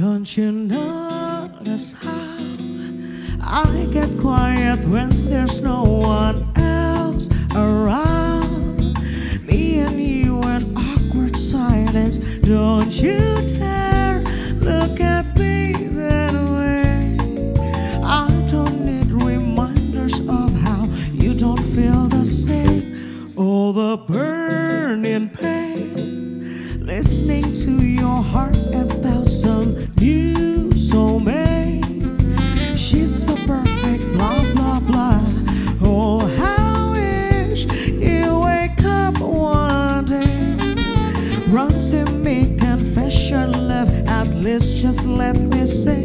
Don't you notice how I get quiet when there's no one else around? Me and you in awkward silence. Don't you dare look at me that way. I don't need reminders of how you don't feel the same. Oh, the burning pain. Listening to your heart some new soulmate. She's so perfect, blah blah blah. Oh, how wish you wake up one day. Run to me, confess your love. At least just let me say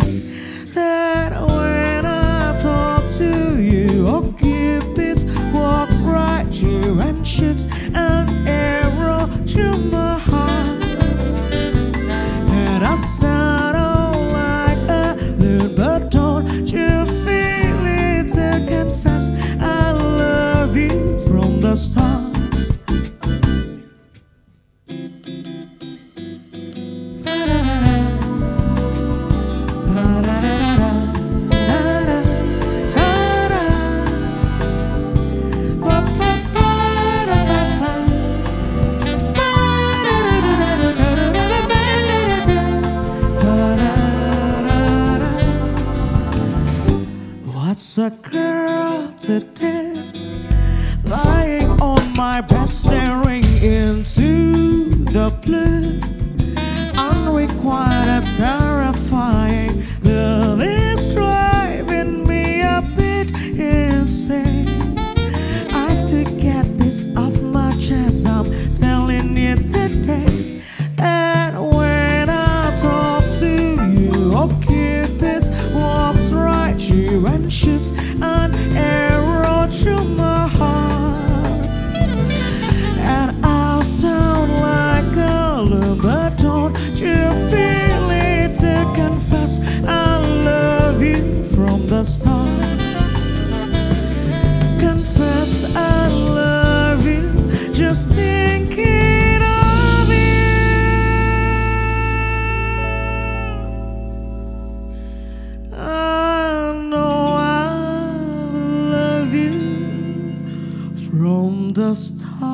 What's a girl today lying on my bed staring into the blue? Unrequited, terrifying. Love is driving me a bit insane. I have to get this off my chest. I'm telling you today. And when I talk to you, oh the start.